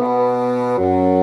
Música